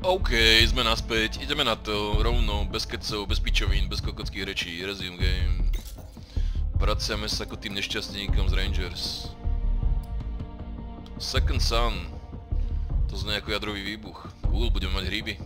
OK, sme naspäť, ideme na to, rovno, bez kecov, bez pičovín, bez kokockých rečí, resume game. Vraciame sa ako tým nešťastníkom z Rangers. Second Sun. To znie ako jadrový výbuch. Cool, budeme mať hríby.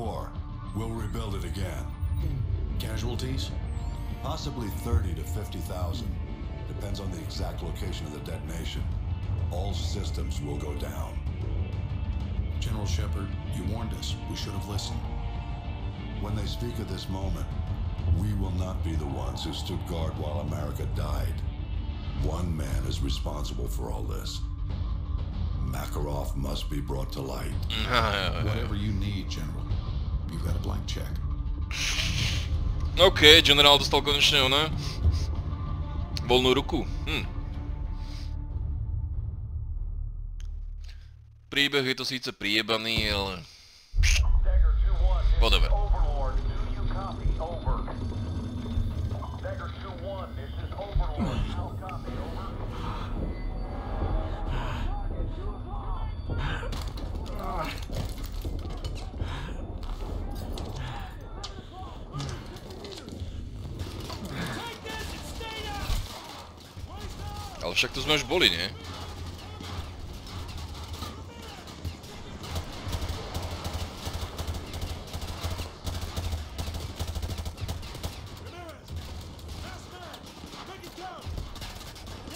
Before. We'll rebuild it again. Casualties? Possibly 30 to 50,000. Depends on the exact location of the detonation. All systems will go down. General Shepard, you warned us. We should have listened. When they speak of this moment, we will not be the ones who stood guard while America died. One man is responsible for all this. Makarov must be brought to light. Whatever you need, General. You've got a blank check. OK, generál dostal konečne ona. Voľnú ruku. Hm. Príbeh je to síce priebaný, ale... Dagger 2-1, this Whatever. is Ale však tu sme už boli, nie?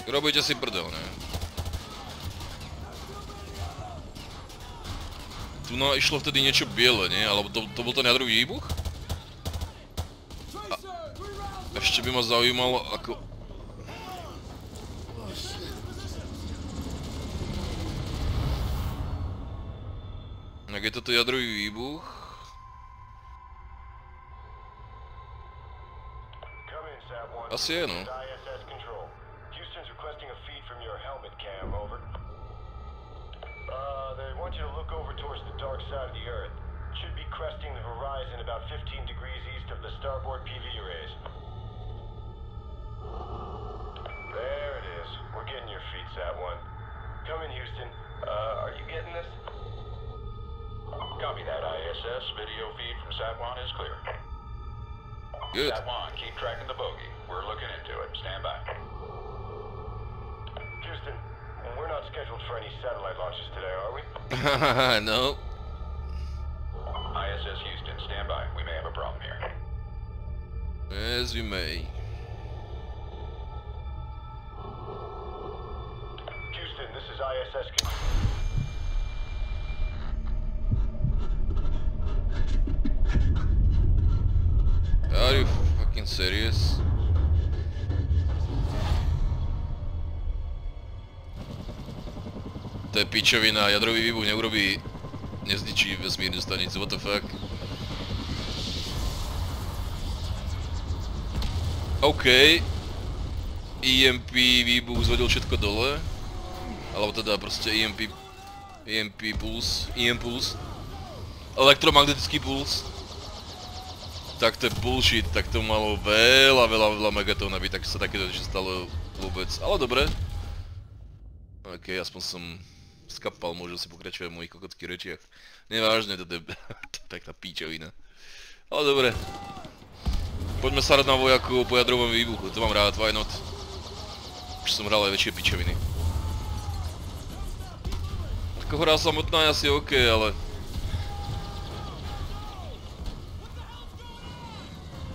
Robujte si prdel, ne? Tu no išlo vtedy niečo biele, nie? Alebo to, to bol ten jadrový výbuch? A, ešte by ma zaujímalo, ako... Ak je toto jadrový výbuch... Come in, Sat 1. Asi je, no. ISS Control. Houston's requesting a feed from your helmet cam, over. Uh, they want you to look over towards the dark side of the Earth. Should be cresting the horizon about 15 degrees east of the starboard PV arrays. There it is. We're getting your feed, Sat 1. Come in, Houston. Uh, are you getting this? Copy that, ISS. Video feed from Sat-1 is clear. Good. Sat-1, keep tracking the bogey. We're looking into it. Stand by. Houston, we're not scheduled for any satellite launches today, are we? no. ISS Houston, stand by. We may have a problem here. As you may. Houston, this is ISS Are you fucking serious? To je pičovina, jadrový výbuch neurobí, nezničí vesmírnu stanicu, what the fuck. OK. EMP výbuch zvedol všetko dole. Alebo teda proste EMP... EMP puls, EM puls. Elektromagnetický puls tak to je bullshit, tak to malo veľa, veľa, veľa megatón, aby tak sa takéto niečo stalo vôbec. Ale dobre. OK, aspoň som skapal, môžem si pokračovať v mojich kokockých rečiach. Nevážne, to je pekná píčovina. Ale dobre. Poďme sa hrať na vojaku po jadrovom výbuchu, to mám rád, why not? Už som hral aj väčšie pičoviny. Ako hra samotná je asi OK, ale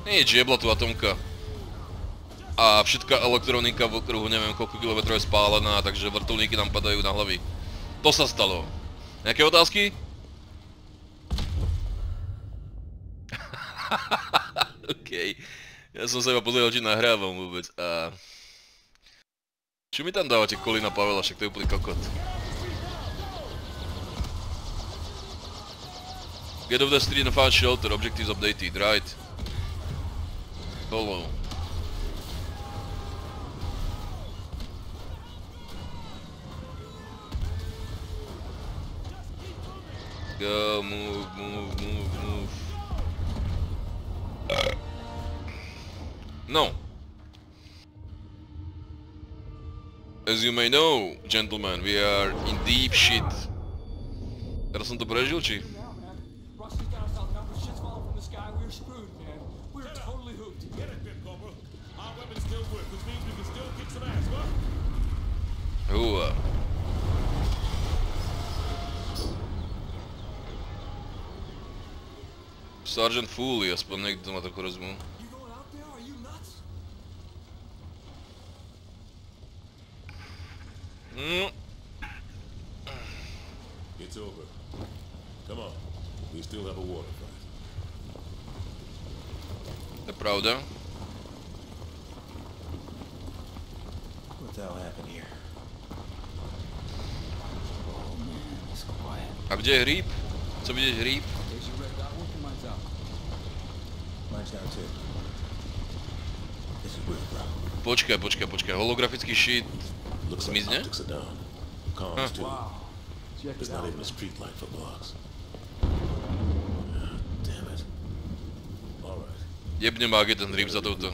Nič, jebla tu atomka. A všetká elektronika v okruhu neviem koľko kilometrov je spálená, takže vrtulníky nám padajú na hlavy. To sa stalo. Nejaké otázky? OK. Ja som sa iba pozrel, či nahrávam vôbec a... Čo mi tam dávate Kolina Pavela, však to je úplný kokot. Get off the street and find shelter, objectives updated, right? Follow. Go, move, move, move, move. No. As you may know, gentlemen, we are in deep shit. Teraz som to prežil, Hua. Sergeant Fooley, aspoň niekto ma trochu rozumel. You going out there? Are you nuts? Mm, It's over. Come on. We still have a water fight. to je pravda. What the hell happened here? A kde je hríb? Chcem vidieť hríb? Down. Počkaj, počkaj, počkaj. Holografický. Looks Zmizne? down. Huh. There's not even a street light for blocks. Damn it. Hríb za touto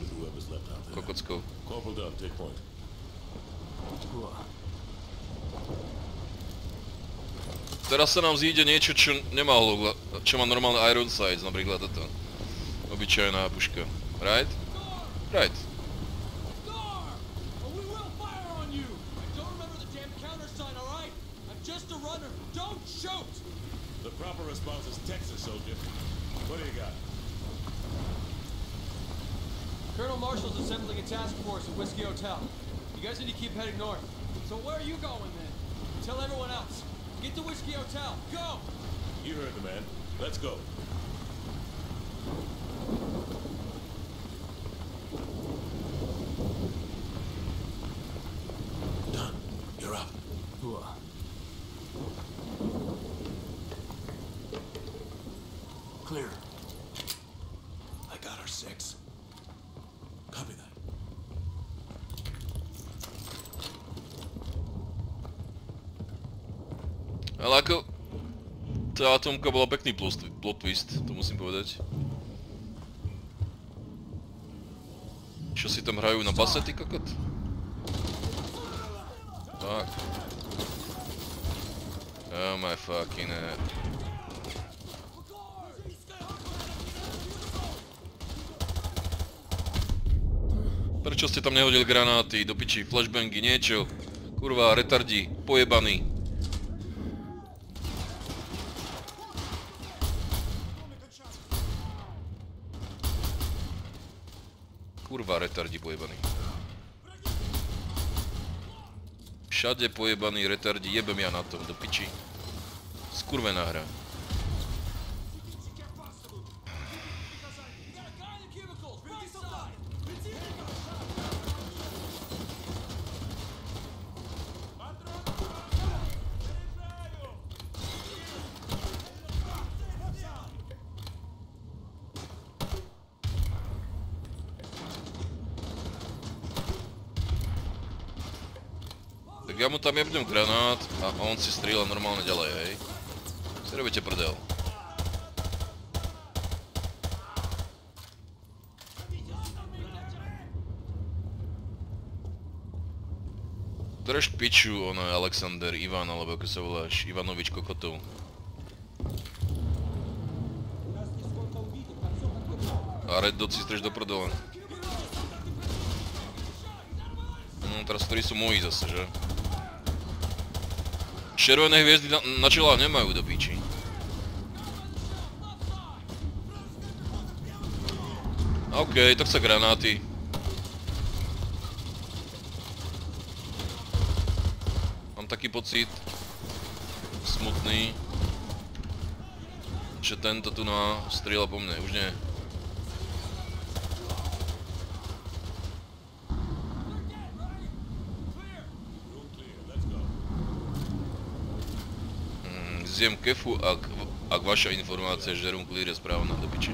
kokockou. Corporal Dunn, take point. Teraz sa nám zíde niečo, čo nemá hologla... čo má normálne Iron Sights, napríklad toto. Obyčajná puška. Right? Right. Star! Oh, we will fire on you! I don't remember the damn countersign, alright? I'm just a runner. Don't shoot! The proper response is Texas, soldier. What do you got? Colonel Marshall's assembling a task force at Whiskey Hotel. You guys need to keep heading north. So where are you going then? Tell everyone else. Get to Whiskey Hotel. Go! You heard the man. Let's go. Ale ako... Tá atomka bola pekný plot, twist, to musím povedať. Čo si tam hrajú na base, ty kokot? Tak. Oh my fucking head. Prečo ste tam nehodili granáty, do piči, flashbangy, niečo? Kurva, retardi, pojebaný. Všade pojebaný retardi, jebem ja na tom, do piči. Skurvená hra. Jebnem granát a on si strieľa normálne ďalej, hej. Si robíte prdel. Drž piču, ono je Alexander, Ivan, alebo ako sa voláš, Ivanovič Kokotov. A Red Dot si streš do prdele. No teraz ktorí sú moji zase, že? Červené hviezdy na, na čelách nemajú do piči. OK, to chce granáty. Mám taký pocit smutný, že tento tu na strieľa po mne, už nie. Mm, Zjem kefu, ak v- Ak vaša informácia, že room clear je správna, do piči.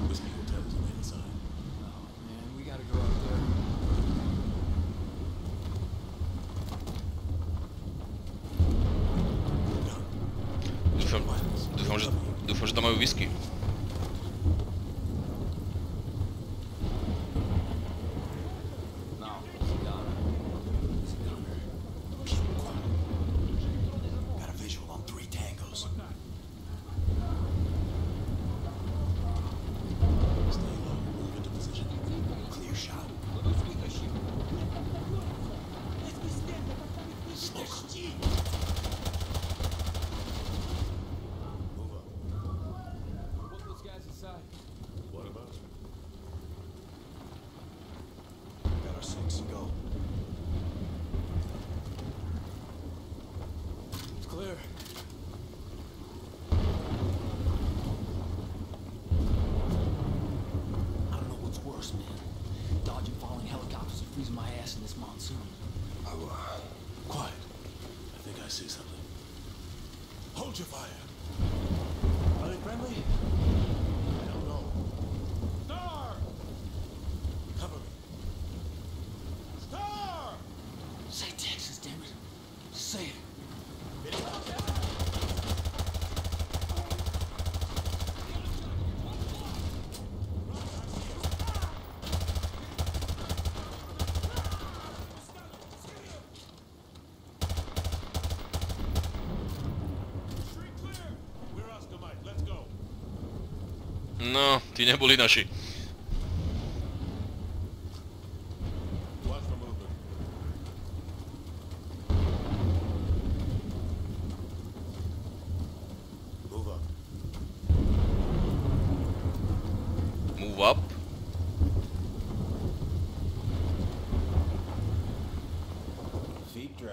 Feet dry.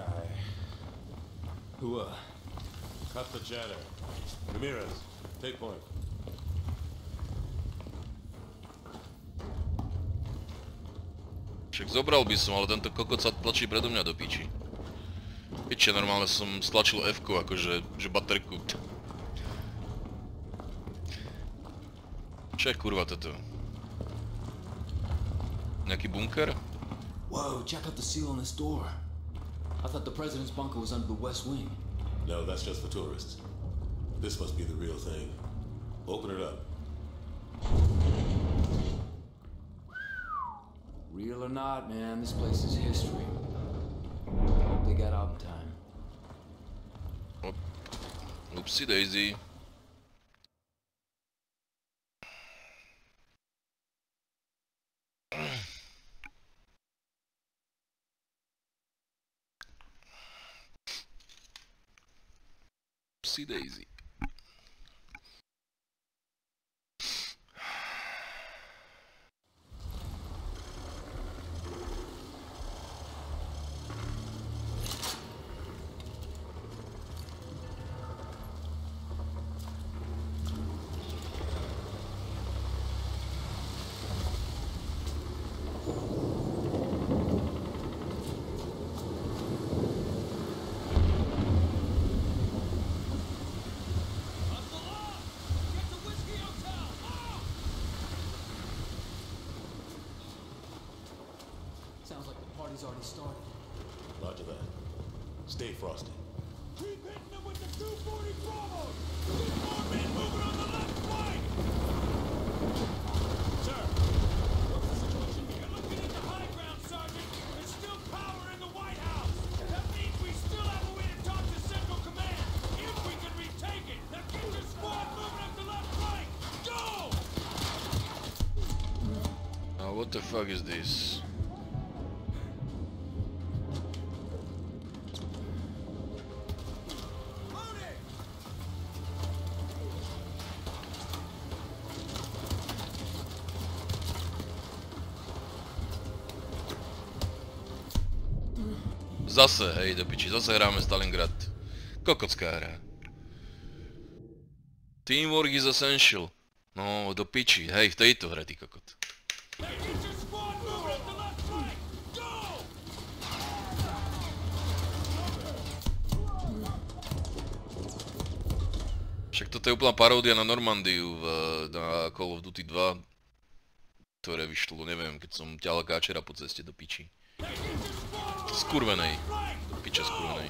Who, uh? Cut the chatter. Ramirez, take point. Však zobral by som, ale tento kokot sa tlačí predo mňa do piči. Piče, normálne som stlačil f akože, že baterku. Čo je kurva toto? Nejaký bunker? Whoa, check out the seal on this door. I thought the president's bunker was under the west wing. No, that's just for tourists. This must be the real thing. Open it up. Or not, man, this place is history. Hope they got out in time. Op. Upsi daisy. Upsi daisy. That's the law! Get to Whiskey Hotel! Oh! Sounds like the party's already started. Roger that. Stay frosty. Keep hitting them with the 240 Bravos! Get more men moving on the left flank! Sir! What's the situation here? You're looking at the high ground, Sergeant! There's still power in the White House! That means we still have a way to talk to Central Command! If we can retake it! Now get your squad moving up the left flank! Go! Uh, what the fuck is this? Zase, hej, do piči, zase hráme Stalingrad. Kokocká hra. Teamwork is essential. No, do piči, hej, v tejto hre, ty kokot. Toto je úplná paródia na Normandiu v, na Call of Duty 2, ktoré vyšlo, neviem, keď som ťahal káčera po ceste do piči. Skurvenej. Do skurvenej.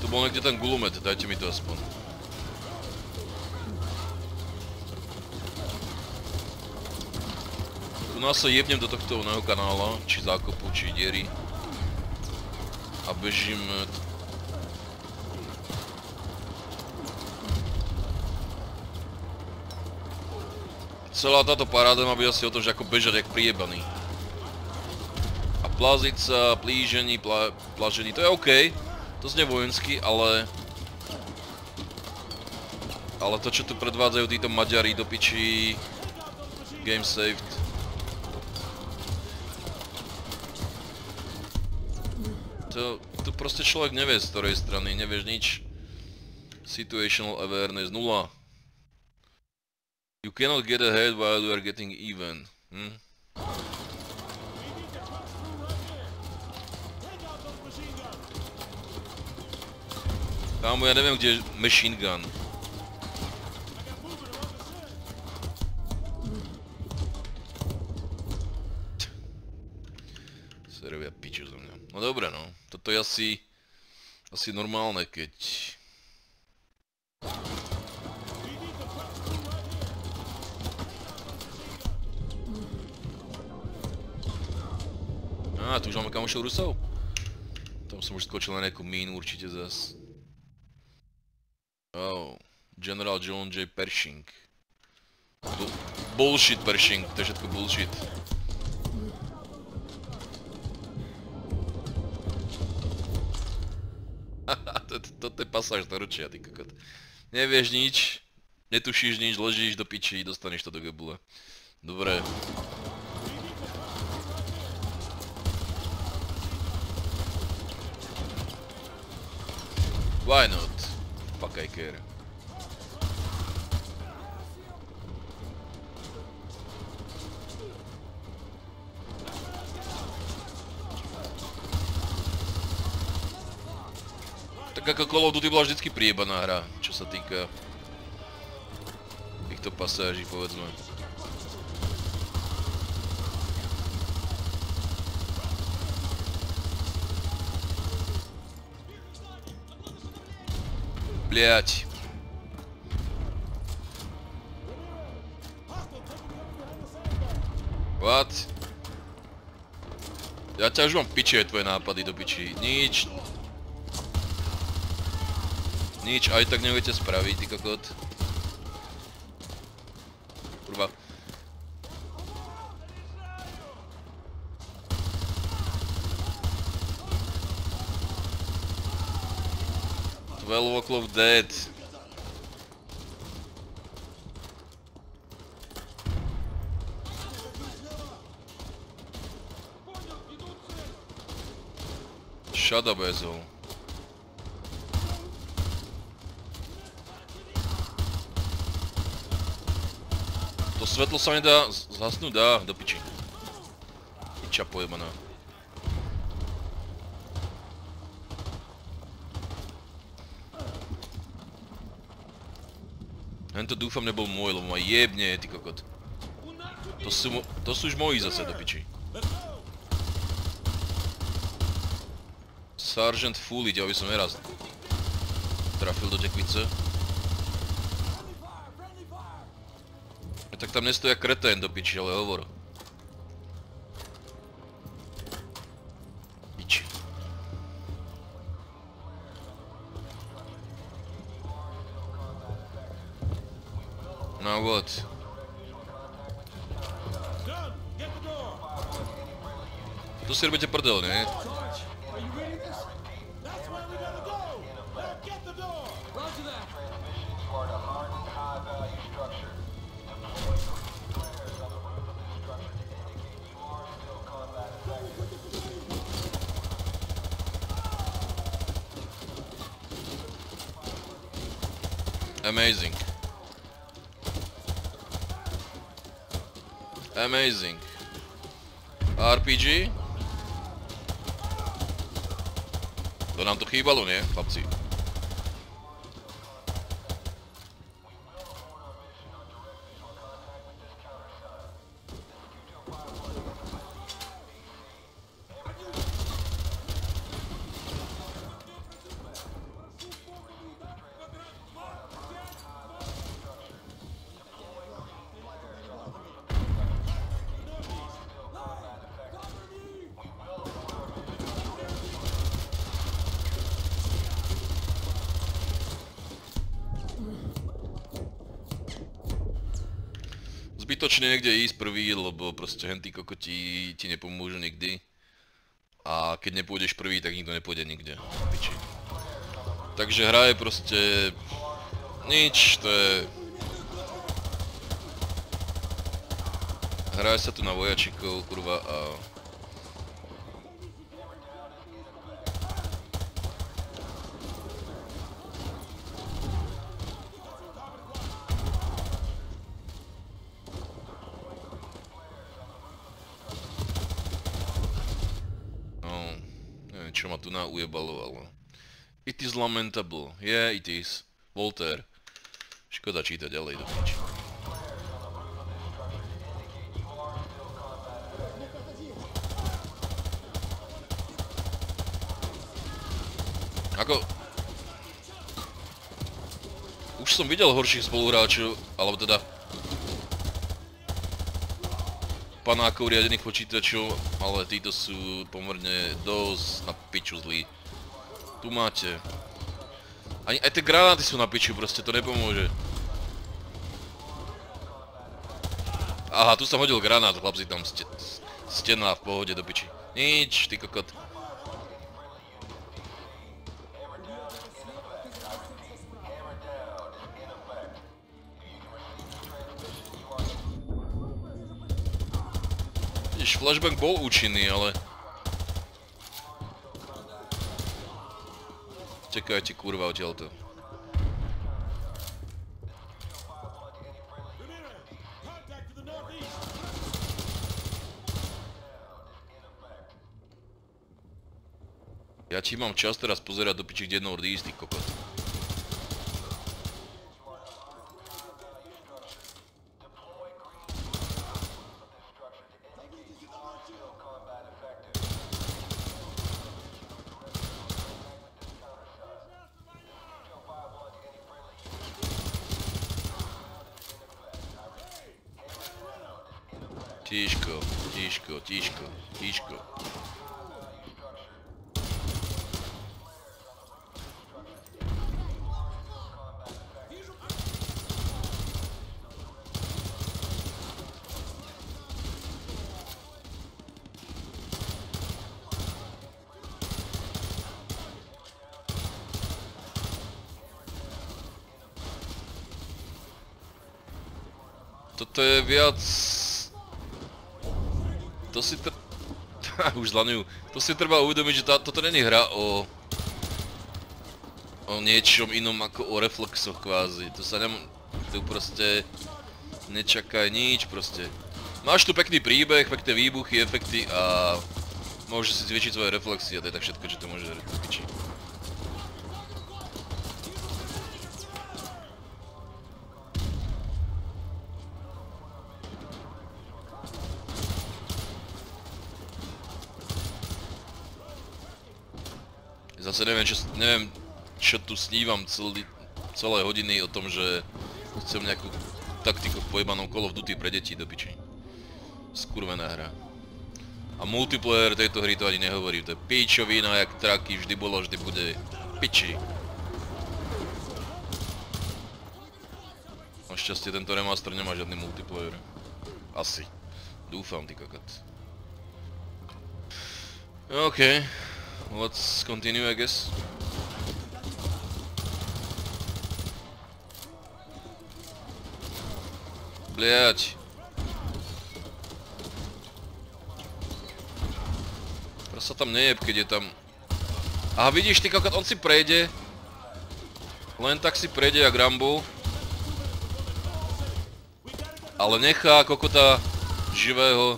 Tu bol niekde ten gulomet, dajte mi to aspoň. Tu nás sa jebnem do tohto oného kanála, či zákopu, či diery. A bežím Celá táto paráda má byť asi o tom, že ako bežať jak priebaný. A plaziť sa, plížení, pla, plažení, to je OK. To znie vojensky, ale... Ale to, čo tu predvádzajú títo Maďari do piči... Game saved. To, tu proste človek nevie z ktorej strany, nevieš nič. Situational awareness, nula. You cannot get ahead while you are getting even. Hm? Kámo, ja neviem, kde je machine gun. Serovia piču zo mňa. No dobre no, toto je asi... Asi normálne, keď... Á, tu už máme kamošov Rusov? Tam som už skočil na nejakú mínu určite zas. Oh, General John J. Pershing. Bu- bullshit Pershing, to je všetko bullshit. Toto- Toto je pasáž storočia, ty kokot. Nevieš nič, netušíš nič, ležíš do piči, dostaneš to do gebule. Dobre. Why not? Fuck I care. Tak ako Call of Duty bola vždycky priebaná hra, čo sa týka týchto pasáží, povedzme. Блять. What? Ja ťa už mám aj tvoje nápady do piči. Nič. Nič, aj tak neviete spraviť, ty kokot. Twelve o'clock dead. Shut up. To svetlo sa nedá zhasnúť, dá, do piči. Piča pojebaná. Hento dúfam nebol môj, lebo ma jebne, ty kokot. To sú, to sú už moji zase do piči. Sergeant Fully, ťa by som neraz trafil do tekvice. Tak tam nestoja kretén do piči, ale hovor. or what? To si robíte prdel. Amazing. Amazing. RPG? To nám to chýbalo, nie, chlapci? Zbytočne niekde ísť prvý, lebo proste hentí kokoti ti nepomôžu nikdy. A keď nepôjdeš prvý, tak nikto nepôjde nikde. Piči. Takže hra je proste... Nič, to je... Hraje sa tu na vojačikov, kurva, a... čo ma tu na ujebalo, ale... It is lamentable. Yeah, it is. Voltaire. Škoda čítať ďalej do piči. Ako... Už som videl horších spoluhráčov, alebo teda... Panákov riadených počítačov, ale títo sú pomerne dosť na piču zlí. Tu máte. Ani, aj tie granáty sú na piču, proste to nepomôže. Aha, tu som hodil granát, chlapci tam ste, stena v pohode do piči. Nič, ty kokot. Vidíš, flashbang bol účinný, ale... Čekajte kurva odtiaľto. Contact to the northeast. Ja ti mám čas teraz pozerať do piči, kde je Northeast, ty kokot. Viac... To si tr... Už zlanujú. To si treba uvedomiť, že tá, toto není hra o... O niečom inom ako o reflexoch kvázi. To sa nem... Tu proste... Nečakaj nič proste. Máš tu pekný príbeh, pekné výbuchy, efekty a... Môžeš si zväčšiť svoje reflexy a to je tak všetko, čo to môže piči. Zase neviem čo, neviem, čo tu snívam celý, celé hodiny o tom, že chcem nejakú taktiku v pojebanom Call of Duty pre deti do piči. Skurvená hra. A multiplayer tejto hry to ani nehovorí, to je pičovina, jak traky, vždy bolo, vždy bude piči. Našťastie tento remaster nemá žiadny multiplayer. Asi. Dúfam, ty kokot. OK. Let's continue, I guess. Блять. Proste sa tam nejeb, keď je tam... Aha, vidíš, ty kokot, on si prejde. Len tak si prejde jak Rambo. Ale nechá kokota živého.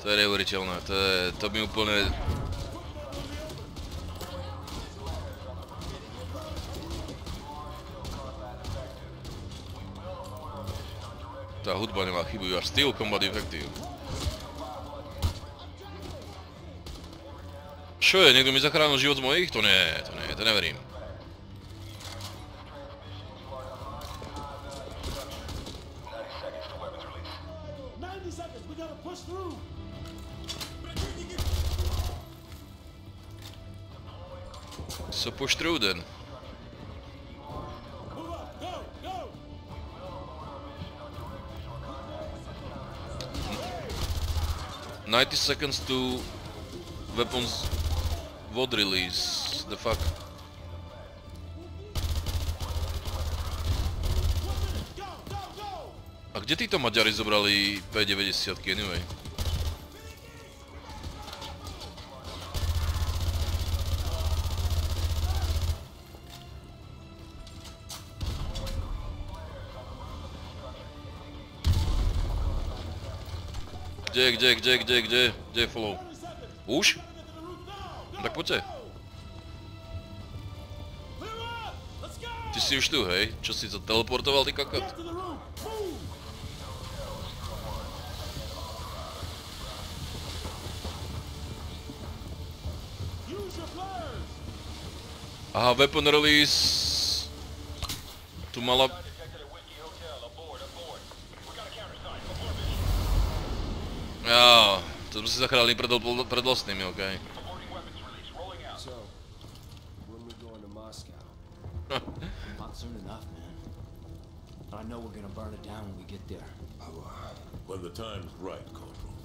To je neuveriteľné, to je, to mi úplne... Tá hudba nemá chybu, you are still combat effective. Čo je, niekto mi zachránil život z mojich? To nie, to nie, to neverím. So push through then. 90 seconds to weapons WOD release. The fuck? A kde títo Maďari zobrali P90 anyway? Kde, kde, kde, kde, kde, kde je follow? Už? No tak poďte. Ty si už tu, hej? Čo si to teleportoval, ty kokot? Aha, weapon release... Tu mala... Ja, to si zachránili pred, pred vlastnými, okej. So, when we going to Moscow? Not soon enough, man. But I know we're gonna burn it down when we get there. When the time's right, Corporal.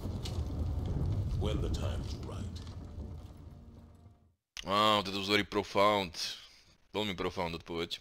When the time's right. Wow, that was very profound. Veľmi profound odpoveď.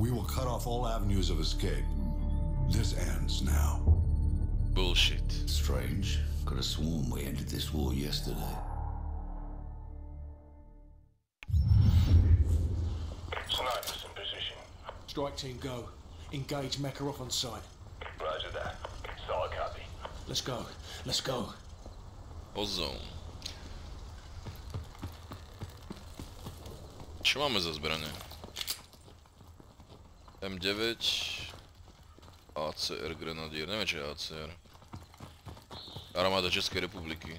We will cut off all avenues of escape. This ends now. Bullshit. Strange. Could have sworn we ended this war yesterday. Snipers in position. Strike team go. Engage Makarov on sight. Roger that. Solid copy. Let's go. Let's go. Ozone. Čo máme za zbranie? M9 ACR Grenadier, neviem čo je ACR Armáda Českej republiky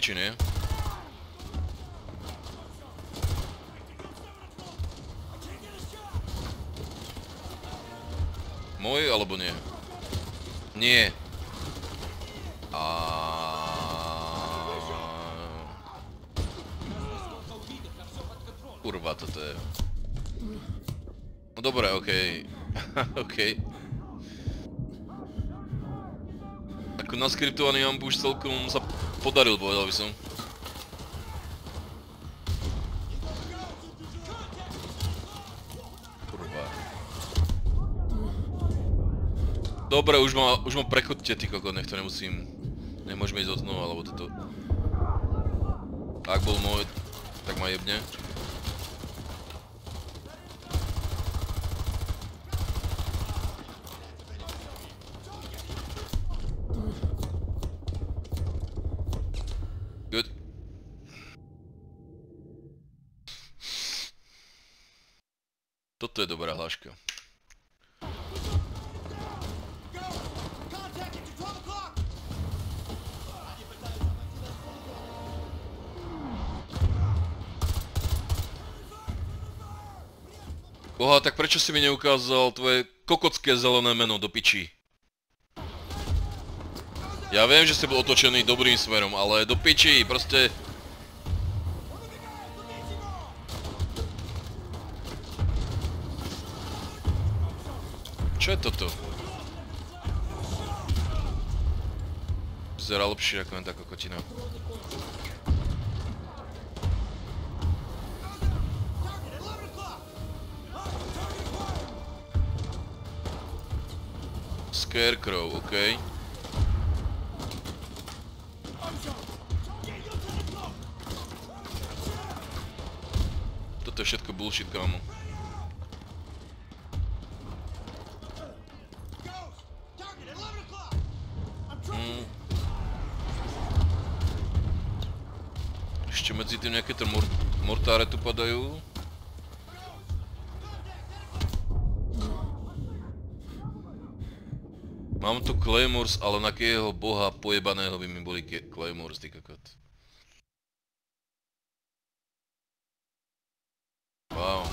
Nie? Môj alebo nie? Nie. A... Kurva, toto je... No dobré, okej. okej. Ako naskriptovaný ambush celkom sa podaril, povedal by som. Kurva. Dobre, už ma, už ma prechodte, ty kokot, nech to nemusím... Nemôžeme ísť od znova, alebo toto... Ak bol môj, tak ma jebne. Prečo si mi neukázal tvoje kokocké zelené meno do piči? Ja viem, že si bol otočený dobrým smerom, ale do piči, proste... Čo je toto? Vyzerá lepšie ako len tá kokotina. Scarecrow, okej. Toto je všetko bullshit, kámo. Mm. Ešte medzi tým nejaké mor mortáre tu padajú. Mám tu Claymores, ale na kého boha pojebaného by mi boli Claymores, ty kokot. Wow.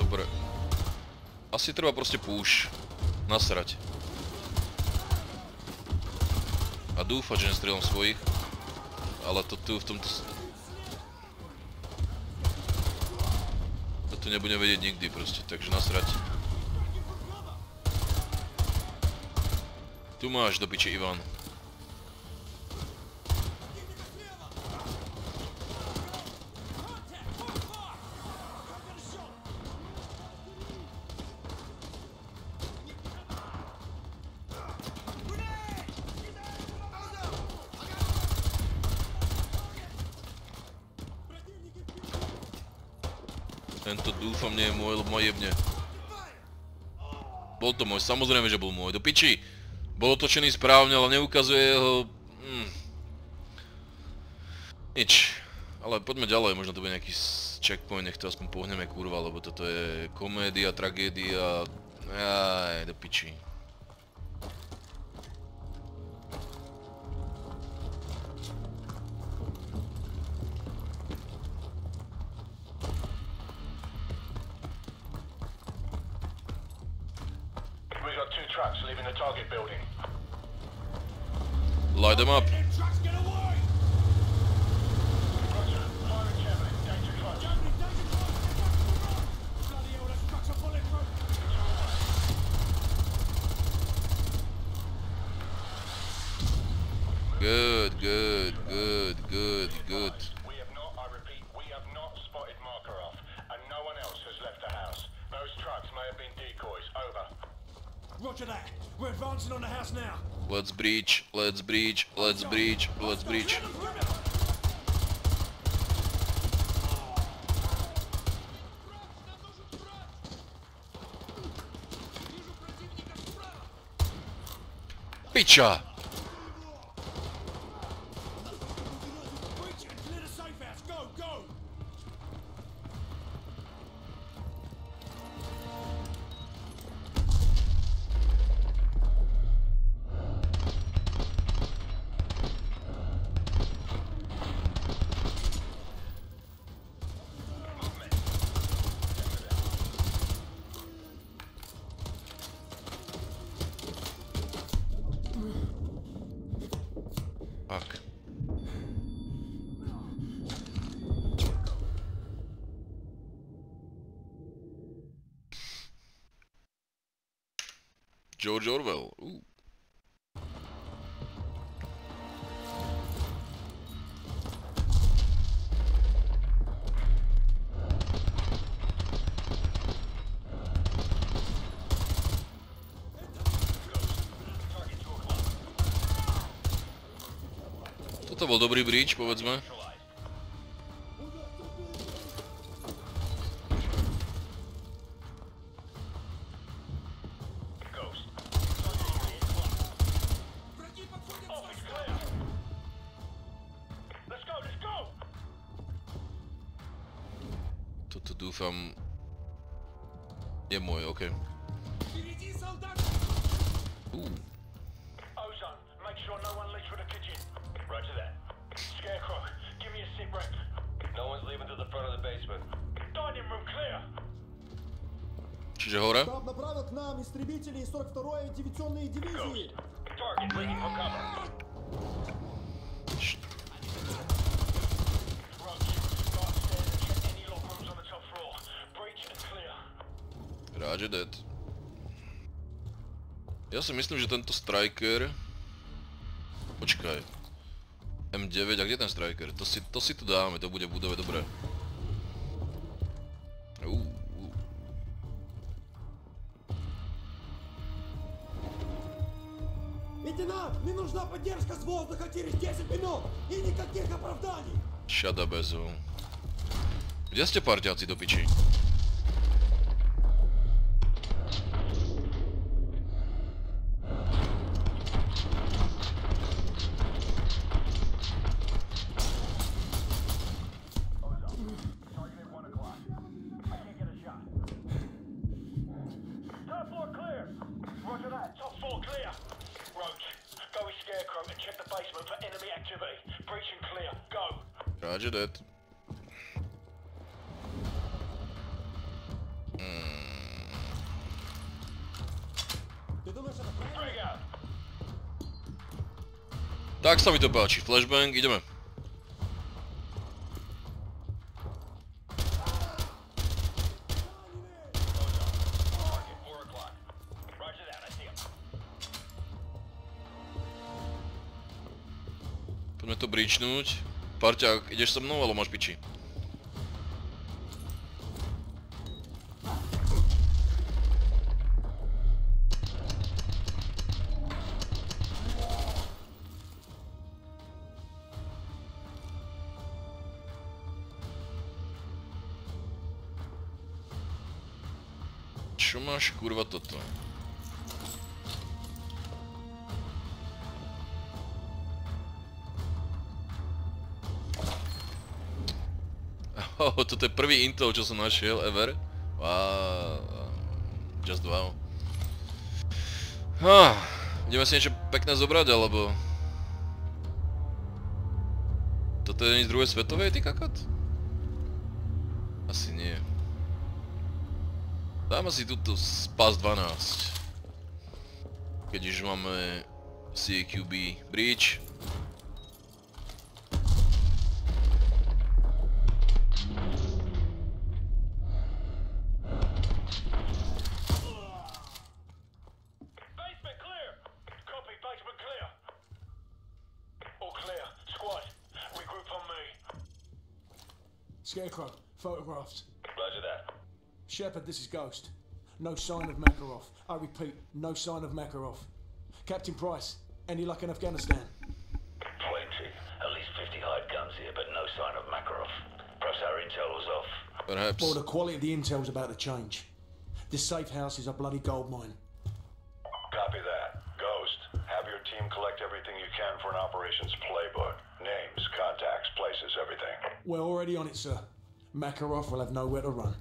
Dobre. Asi treba proste púš. Nasrať. A dúfať, že nestrieľam svojich. Ale to tu v tomto... To nebudem vedieť nikdy proste, takže nasrať. Tu máš do piče Ivan. Nie je môj, lebo ma jebne. Bol to môj, samozrejme, že bol môj. Do piči! Bol otočený správne, ale neukazuje ho... Mm. Nič. Ale poďme ďalej, možno to bude nejaký checkpoint, nech to aspoň pohneme kurva, lebo toto je komédia, tragédia... Aj, do piči. Target building. Light them up. Breach, let's breach, let's dobrý bridge, povedzme. Toto dúfam je môj, okej. Okay. Ooh. Ozone, make sure no one leaves for the kitchen. Roger that. Scarecrow, give me a seat right. No one's leaving to the front of the basement. Dining room clear. Чижигора. Штаб направил к нам истребители из 42-й дивизионной дивизии. Target breaking for cover. Rađe dead. Ja sam mislim že tento striker... Počkaj. М9, а где там страйкер? То си, то си туди, ми, то буде буде добре. Лейтенант, мне нужна поддержка с воздуха через 10 минут и никаких оправданий! Ща добезу. Где степар дядь до печи? Sa mi to páči, flashbang, ideme. Target 4 o'clock. Roger that. I see him. Poďme to bríčnúť. Parťák, ideš so mnou, alebo máš piči? Máš kurva toto? Oh, toto je prvý Intel, čo som našiel ever. Wow. Just wow. Ah, ideme si niečo pekné zobrať, alebo... Toto je z druhej svetovej, ty kakot? Asi nie. Dáme si túto Spas 12. Keď už máme CQB Breach. Shepard, this is Ghost. No sign of Makarov. I repeat, no sign of Makarov. Captain Price, any luck in Afghanistan? Plenty. At least 50 hired guns here, but no sign of Makarov. Perhaps our intel was off. Perhaps. Well, the quality of the intel's about to change. This safe house is a bloody gold mine. Copy that. Ghost, have your team collect everything you can for an operations playbook. Names, contacts, places, everything. We're already on it, sir. Makarov will have nowhere to run.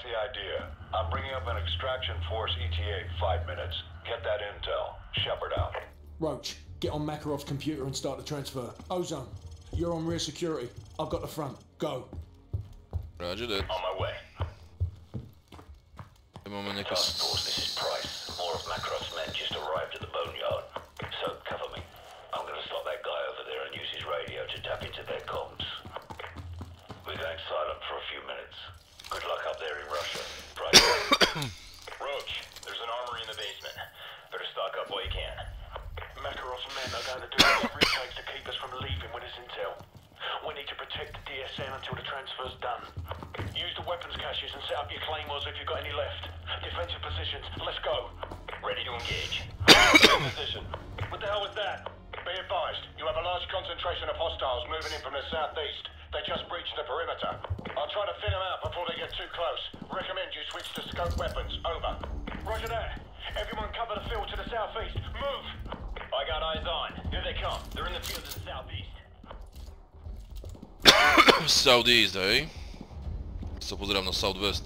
That's the idea. I'm bringing up an extraction force ETA five minutes. Get that intel. Shepard out. Roach, get on Makarov's computer and start the transfer. Ozone, you're on rear security. I've got the front. Go. Roger that. On my way. Máme nejaké... Task force, this is Price. More of Makarov's DSN until the transfer's done. Use the weapons caches and set up your claymores if you've got any left. Defensive positions, let's go. Ready to engage. Position. What the hell was that? Be advised, you have a large concentration of hostiles moving in from the southeast. They just breached the perimeter. I'll try to thin them out before they get too close. Recommend you switch to scope weapons. Over. Roger that. Everyone cover the field to the southeast. Southeast, hej? Sa pozerám na Southwest.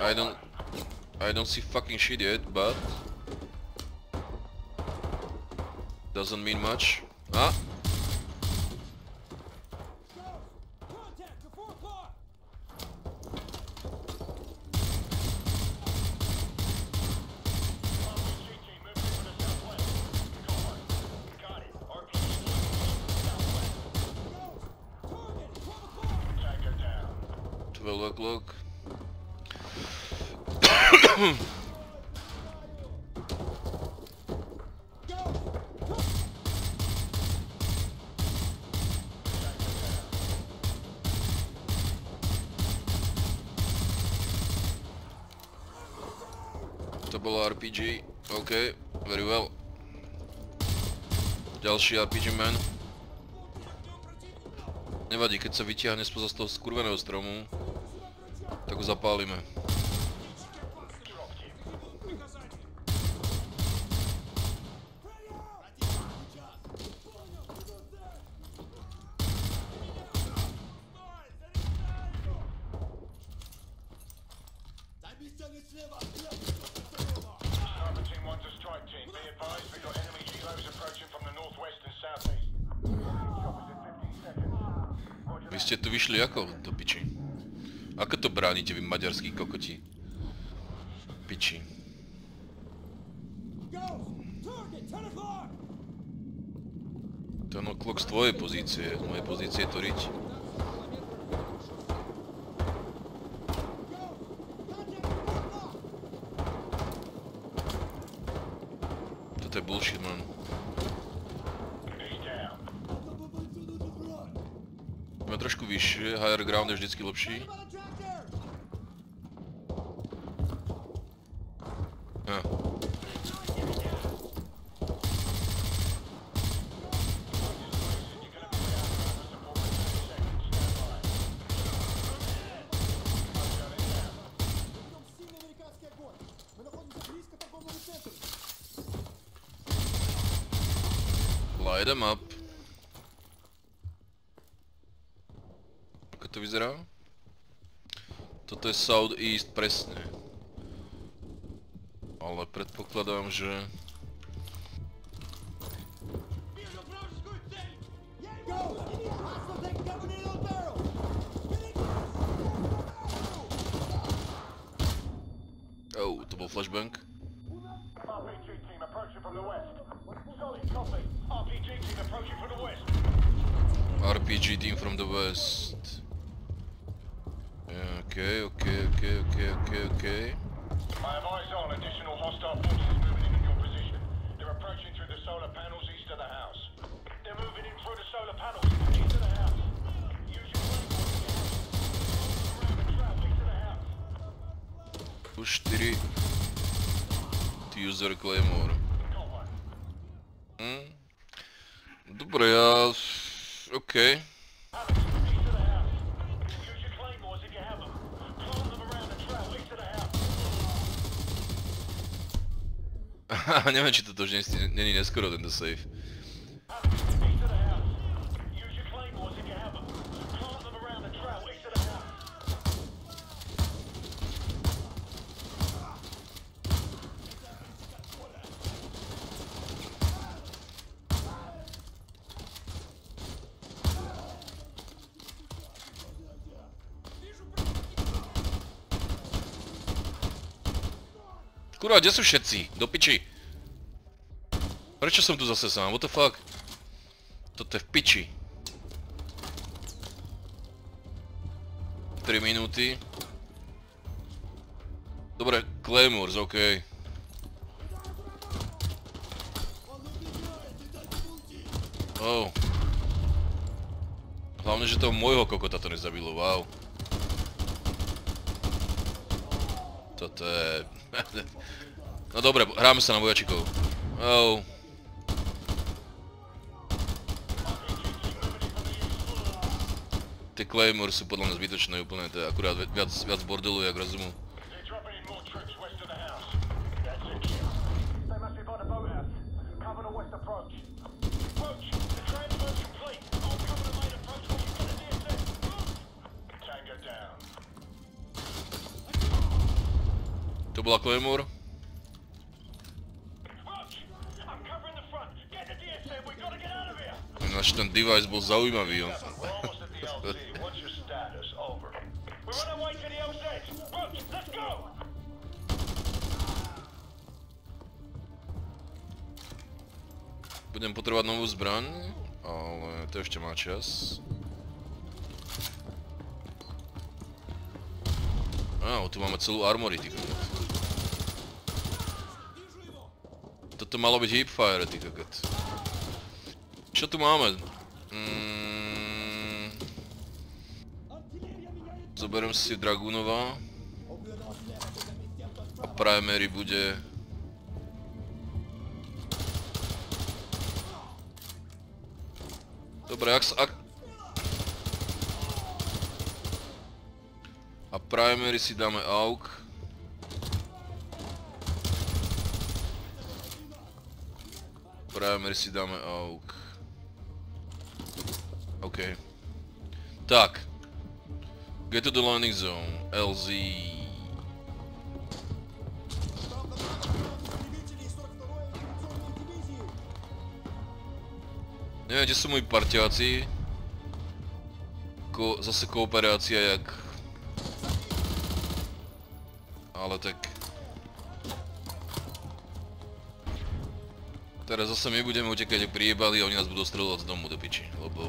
I don't... I don't see fucking shit yet, but... Doesn't mean much. Ah! Ďalší RPG man. Nevadí, keď sa vytiahne spoza z toho skurveného stromu, tak ho zapálime. To je no klok z tvojej pozície, z mojej pozície je to riť. Toto je bullshit, man. He's down. Máme trošku vyššie, higher ground je vždycky lepší. Light up. Ako to vyzerá? Toto je Southeast presne. Ale predpokladám, že... the trap east of the house. Kurva, kde sú všetci? Do piči. Prečo som tu zase sám? What the fuck? Toto je v piči. 3 minúty. Dobre, Claymores, okej. Oh. Hlavne, že toho môjho kokota to nezabilo, wow. Toto je... No dobre, hráme sa na vojačikov. Oh. Tie Claymore sú podľa mňa zbytočné úplne, to je akurát vi- viac, viac bordelu, jak rozumu. They're dropping in more troops west of the house. Budem potrebovať novú zbraň, ale to ešte má čas. Á, tu máme celú armory, ty kokot. Toto malo byť hipfire, ty kokot. Čo tu máme? Mm, zoberiem si Dragunova. A primary bude... Dobre, ak sa... Ak... A primary si dáme AUK. Primary si dáme AUK. OK. Tak. Get to the landing zone. LZ. Neviem, kde sú moji partiáci. Ko, zase kooperácia jak... Ale tak... Teraz zase my budeme utekať jak priebali a oni nás budú streľovať z domu do piči, lebo...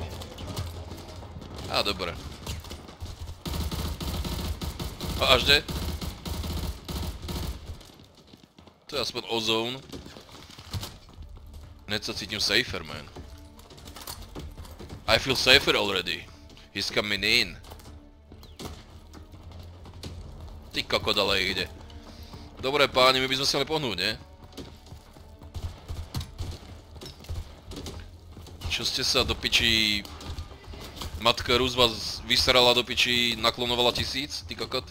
Á, dobre. A až kde? To je aspoň ozone. Hneď sa cítim safer, man. I feel safer already. He's coming in. Ty kokot ale ide. Dobre páni, my by sme sa mali pohnúť, nie? Čo ste sa do piči... Matka Rus vás vysrala do piči, naklonovala tisíc, ty kokot?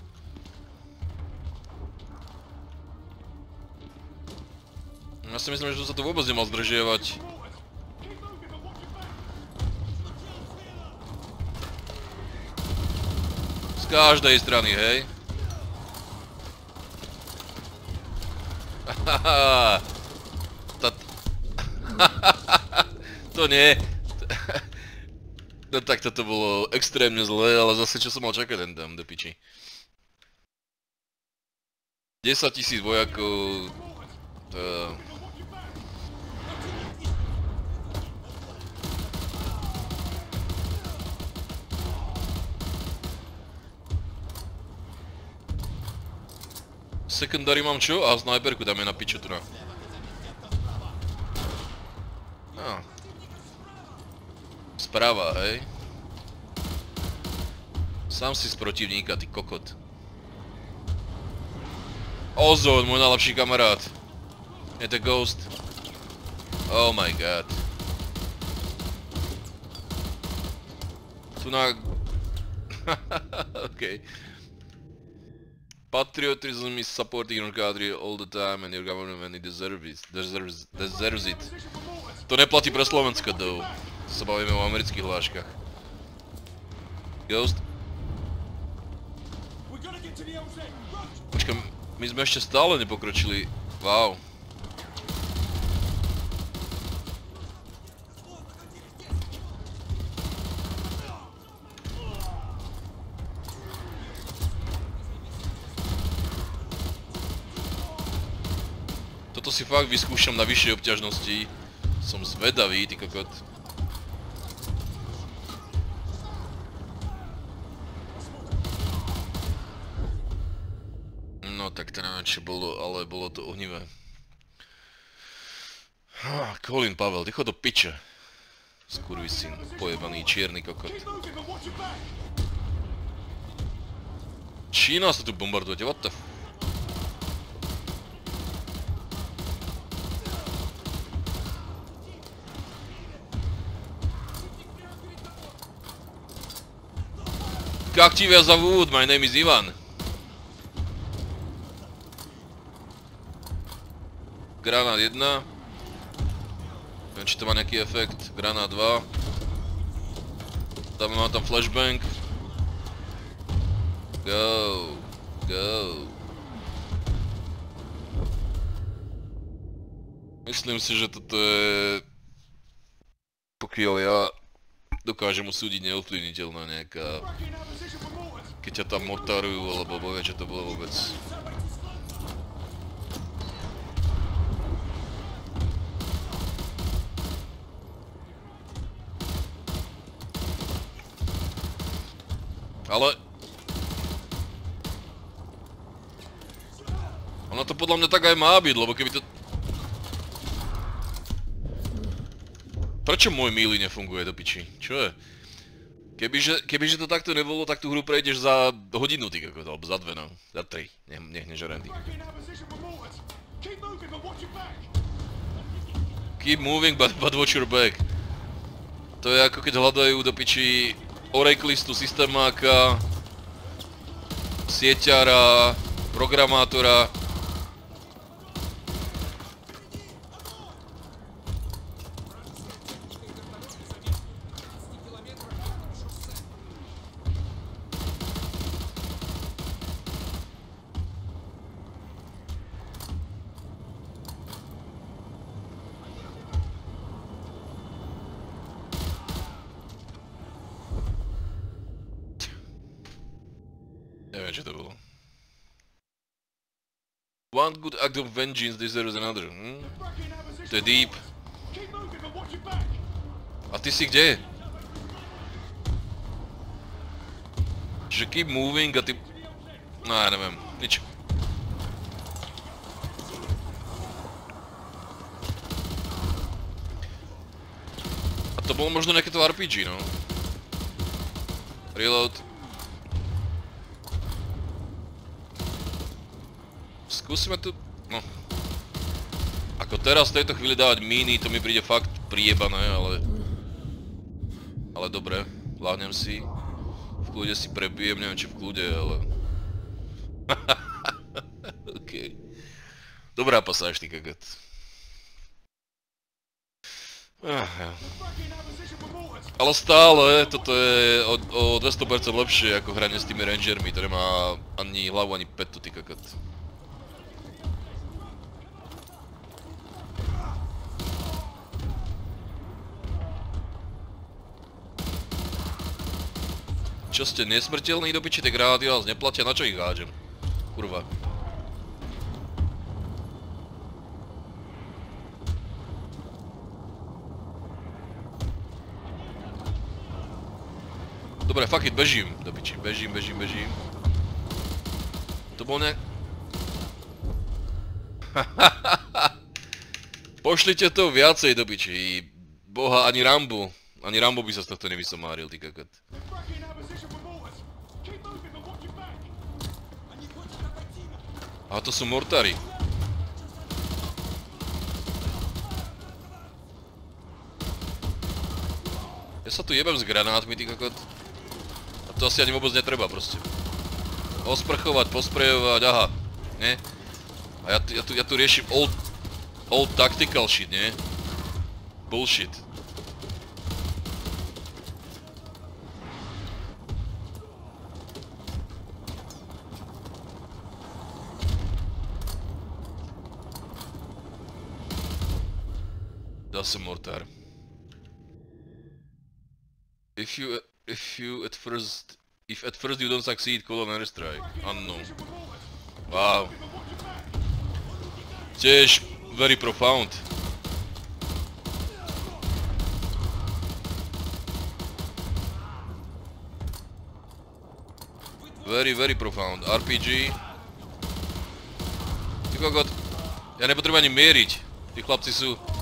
Ja si myslím, že som sa tu vôbec nemal zdržiavať. Každej strany, hej? To nie. No tak toto bolo extrémne zlé, ale zase čo som mal čakať ten tam do piči. 10 tisíc vojakov... To... Secondary mám čo? A snajperku dáme na piču tu na. No. Správa, hej. Sám si z protivníka, ty kokot. Ozone, môj najlepší kamarát. Je to Ghost. Oh my god. Tu na... okay. Patriotism is supporting your country all the time and your government when it deserves. Deserves, deserves it. To neplatí pre Slovensko, though. To sa bavíme o amerických hláškach. Ghost? Počkaj, my sme ešte stále nepokročili. Wow. Si fakt vyskúšam na vyššej obťažnosti. Som zvedavý, ty kokot. No tak to čo bolo, ale bolo to ohnivé. Ah, Colin Pavel, ty chod do piče. Skurvisyn, pojebaný čierny kokot. Čína sa tu bombardujete, what the f... Kaktivers of Wood, my name is Ivan. Granát 1. Neviem, či to má nejaký efekt. Granát 2. Dáme, mám tam flashbang. Go. Go. Myslím si, že toto je... Pokiaľ ja dokážem usúdiť neovplyvniteľná nejaká... Keď ťa tam motarujú, alebo povie, čo to bolo vôbec. Ale... Ono to podľa mňa tak aj má byť, lebo keby to... Prečo môj míly nefunguje do piči? Čo je? Kebyže, kebyže to takto nebolo, tak tú hru prejdeš za hodinu, ty kokot, alebo za dve, no. Za tri. Ne, nehneš randy. Keep moving, but, but watch your back. To je ako keď hľadajú do piči Oracleistu, systémáka, sieťara, programátora. Neviem, čo to bolo. One good act of vengeance deserves another. Hm? To je deep. A ty si kde? Čiže keep moving a ty... No ja neviem, nič. A to bolo možno nejaké to RPG, no. Reload. Skúsime tu... No. Ako teraz v tejto chvíli dávať míny, to mi príde fakt priebané, ale... Ale dobre, vláhnem si. V kľude si prebijem, neviem či v kľude, ale... OK. Dobrá pasáž, ty kagat. Ah, ja. Ale stále, toto je o, o 200% lepšie ako hranie s tými rangermi, ktoré má ani hlavu, ani petu, ty kagat. Čo ste nesmrteľní do piči, tie grády vás neplatia, na čo ich hádžem? Kurva. Dobre, fuck it, bežím do piči, bežím, bežím, bežím. To bol nejak... Pošlite to viacej do piči. Boha, ani Rambo. Ani Rambo by sa z tohto nevysomáril, ty kakot. A to sú mortári. Ja sa tu jebem s granátmi, ty kokot. A to asi ani vôbec netreba proste. Osprchovať, posprejovať, aha. Nie? A ja tu, ja tu, ja tu riešim old, old tactical shit, nie? Bullshit. Zase mortár. If you, if you at first, if at first you don't succeed, call an airstrike. Unknown. Wow. Tiež very profound. Very, very profound. RPG. Ty kokot. Ja nepotrebujem ani mieriť. Tí chlapci sú...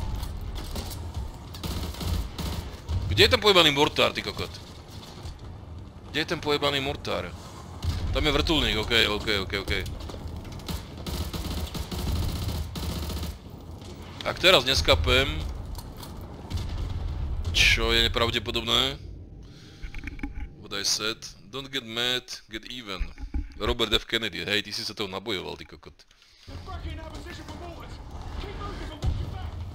Kde je ten pojebaný mortár, ty kokot? Kde je ten pojebaný mortár? Tam je vrtulník, okej, okej, okej, okej. Ak teraz neskapem... Čo je nepravdepodobné? What I said. Don't get mad, get even. Robert F. Kennedy, hej, ty si sa toho nabojoval, ty kokot.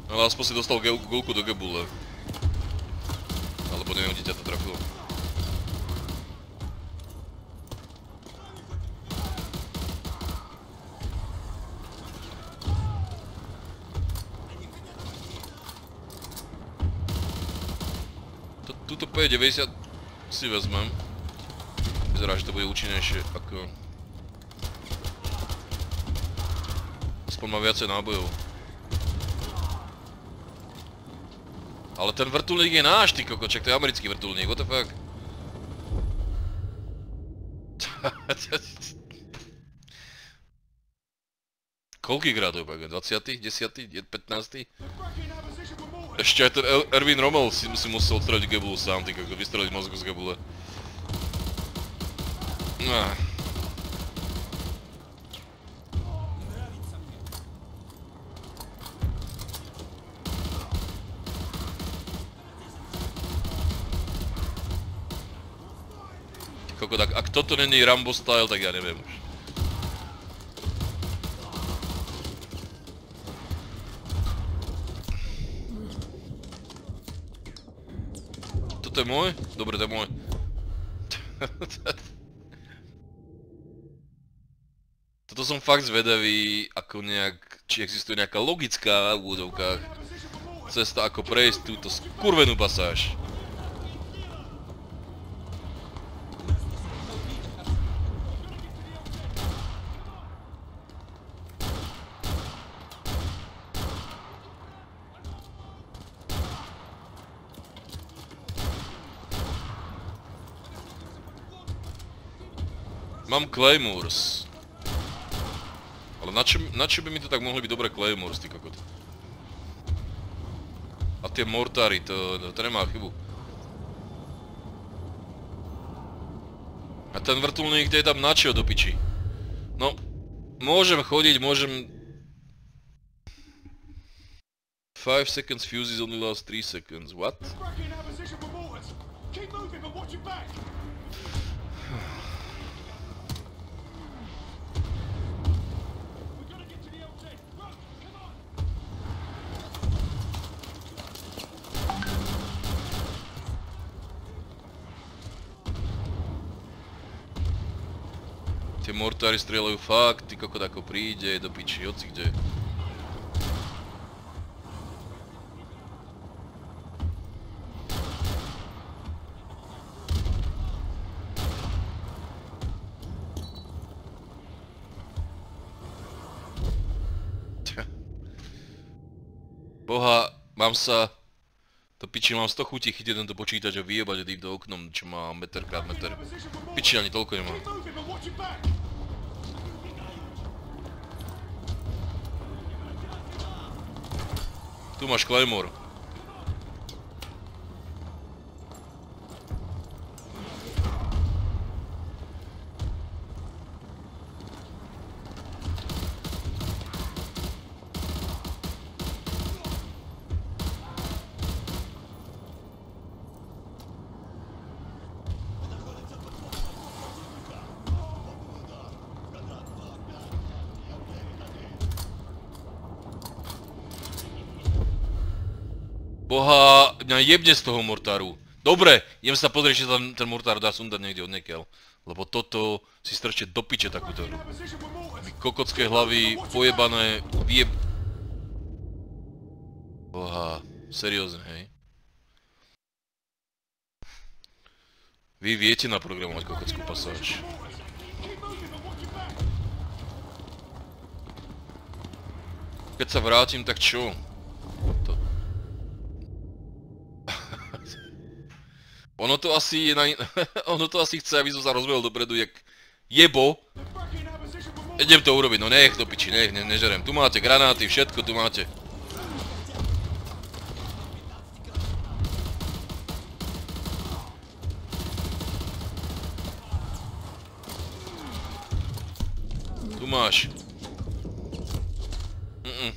Ale aspoň si dostal gulku do gebule. Alebo neviem, kde ťa to trafilo. Tuto P90 si vezmem. Vyzerá, že to bude účinnejšie ako... Aspoň má viacej nábojov. Ale ten vrtulník je náš, ty kokoček, to je americký vrtulník, what the fuck? Koľký to je pak? 20? 10? 15? Ešte aj ten Erwin Rommel si, si musel odstreliť gebulu sám, ty kokos, vystreliť mozgu z gebule. Ah. Ty kokot, ak, ak toto není Rambo style, tak ja neviem už. Toto je môj? Dobre, to je môj. Toto som fakt zvedavý, ako nejak, či existuje nejaká logická v úvodovkách cesta, ako prejsť túto skurvenú pasáž. Claymores. Ale na čo, na čo by mi to tak mohli byť dobré Claymores, ty kokot? A tie mortáry, to, to, nemá chybu. A ten vrtulník, to je tam načo do piči. No, môžem chodiť, môžem... 5 seconds fuses only last 3 seconds, what? Keep moving, but watch your back. Tie mortáry strieľajú fakt, ty kokot ako príde, do piči, hoci kde. Boha, mám sa... To piči, mám 100 chutí chytiť tento počítač a vyjebať od do oknom, čo má meter krát meter. Piči, ani toľko nemám. Tu máš Claymore. Mňa jebne z toho mortáru. Dobre, idem sa pozrieť, či sa ten mortár dá sundať niekde od niekiaľ. Lebo toto si strčte do piče takúto hru. Kokocké hlavy, pojebané, vyjeb... Boha, seriózne, hej? Vy viete naprogramovať kokockú pasáž. Keď sa vrátim, tak čo? To... ono to asi na... ono to asi chce, aby som sa rozbehol dopredu, jak jebo. Idem to urobiť, no nech do piči, nech, ne, nežerem. Tu máte granáty, všetko tu máte. Tu máš. Mm-mm.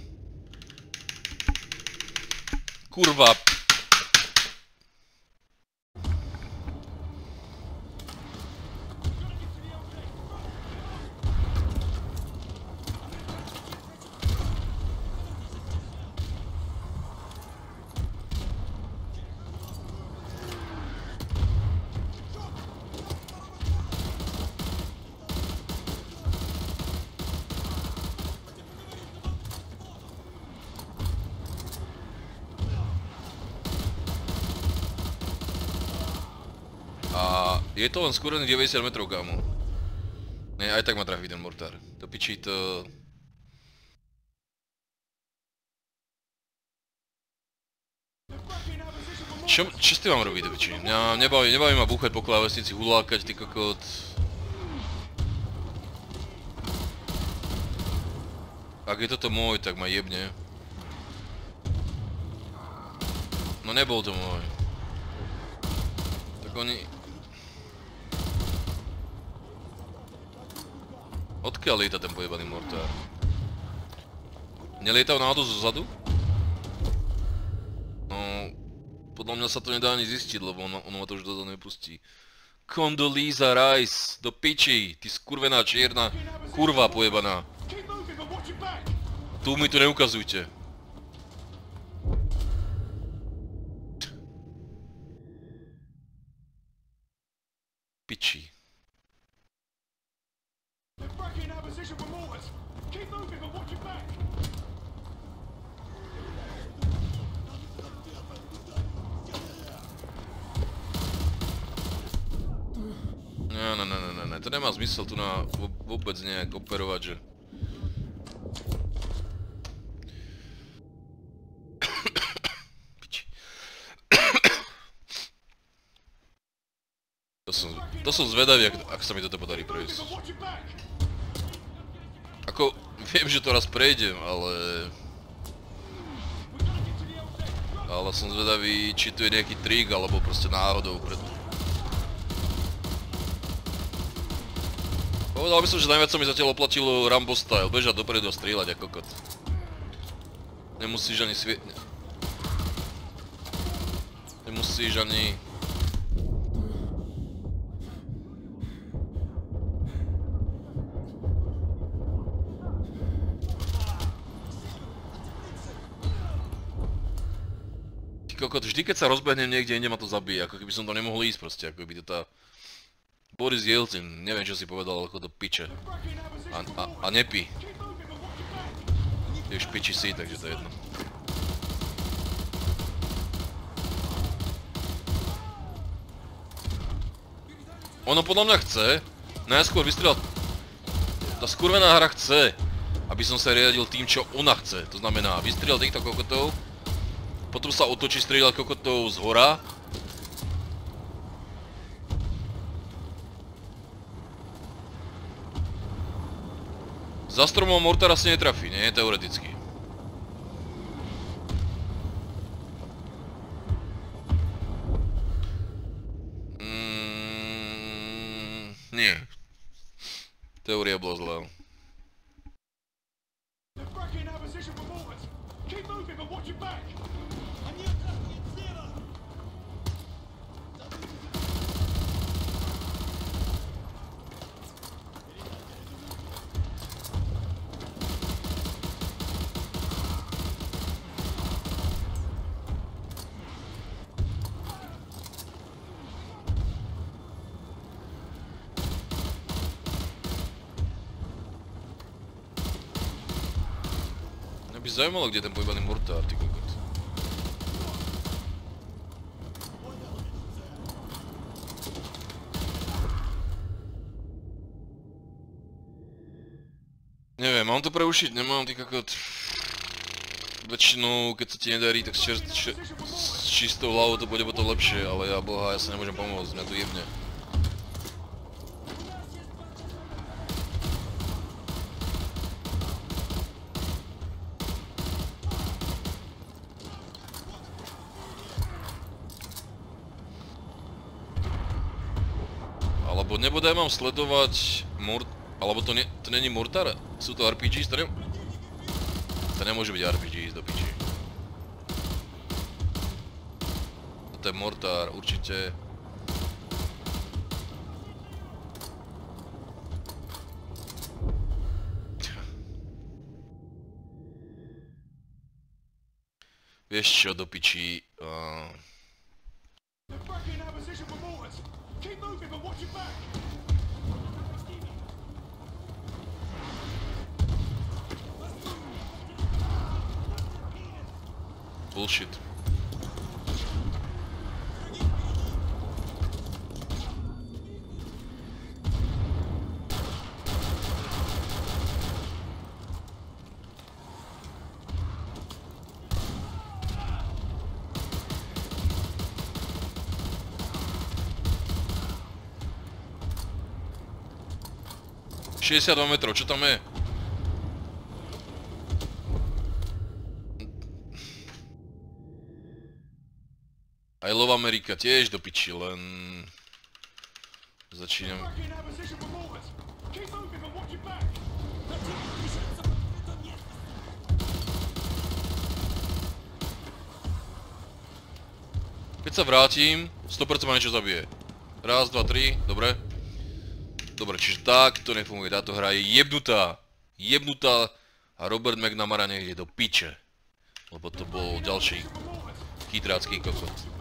Kurva. Je to len skúrený 90 metrov, kámo. Ne, aj tak ma trafí ten mortár. To pičí to... Čo, čo s tým mám robiť, do piči? Mňa nebaví, nebaví ma búchať po klávesnici, hulákať, ty kokot. Ak je toto môj, tak ma jebne. No nebol to môj. Tak oni... Odkiaľ lieta ten pojebaný mortár? Nelietal náhodou zozadu? No... Podľa mňa sa to nedá ani zistiť, lebo ono, ono ma to už dozadu nepustí. Condoleezza Rice, do piči, ty skurvená čierna kurva pojebaná. Tu mi to neukazujte. Piči. Nemá zmysel tu na vôbec nejak operovať, že... To som, to som zvedavý, ak, ak sa mi toto podarí prejsť. Ako, viem, že to raz prejdem, ale... Ale som zvedavý, či tu je nejaký trik, alebo proste náhodou pred... Povedal by som, že najviac sa mi zatiaľ oplatilo Rambo style, bežať dopredu a strieľať ako kokot. Nemusíš ani svie... Nemusíš ani... Ty kokot, vždy keď sa rozbehnem niekde inde ma to zabije, ako keby som to nemohol ísť proste, ako by to tá... Boris Jelcin, neviem čo si povedal, ako to piče. A, a, a nepí. Ty už piči si, takže to je jedno. Ono podľa mňa chce, najskôr vystrelať... Tá skurvená hra chce, aby som sa riadil tým, čo ona chce. To znamená, vystrel týchto kokotov, potom sa otočí strieľať kokotov z hora, Za stromom mortár asi netrafí, nie? Teoreticky. Mm, nie. Teória bola zlá. Mňa by zaujímalo, kde je ten pojebaný mortár, ty kokot. Neviem, mám to preušiť, nemám ty kokot. Väčšinou, keď sa ti nedarí, tak s, čer, č, s čistou hlavou to bude potom lepšie, ale ja boha, ja sa nemôžem pomôcť, mňa to jebne. Alebo nebodaj mám sledovať Mort... Alebo to, ne, to není Mortar? Sú to RPGs? To, ne... to nemôže byť RPGs do piči. Toto je Mortar, určite. Vieš čo, do piči... Uh... Bullshit. 62 metrov, čo tam je? I love America tiež do булщит. Шестьдесят метра что там мы? Э? Mortars. Keep moving and watch your back. Keď sa vrátim, 100% ma niečo zabije. Raz, dva, tri, dobre. Dobre, čiže tak to nefunguje, táto hra je jebnutá. Jebnutá a Robert McNamara nech ide do piče. Lebo to bol ďalší chytrácký kokot.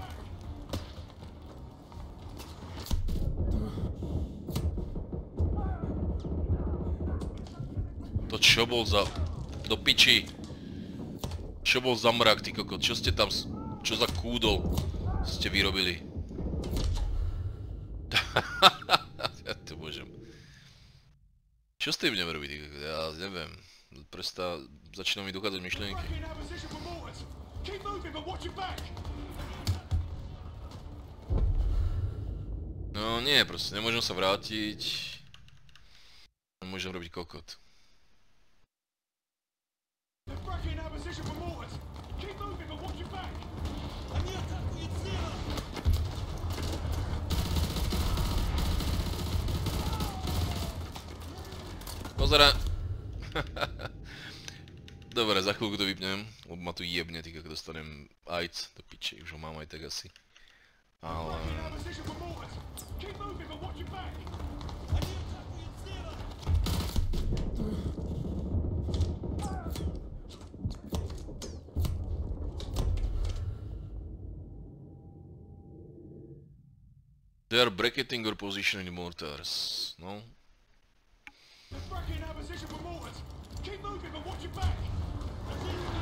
Čo bol za... Do piči. Čo bol za mrak, ty kokot? Čo ste tam... Čo za kúdol ste vyrobili? ja to môžem. Čo s tým idem robiť? Ja neviem. Presta... Začínajú mi dochádzať myšlienky. No nie, proste nemôžem sa vrátiť. Nemôžem robiť kokot. Pozera. Dobre, za chvíľku to vypnem, lebo ma tu jebne, ty keď dostanem AIDS do piče, už ho mám aj tak asi. Ale... They are bracketing or positioning mortars, no? Fucking our position for mortars. Keep moving but watch your back.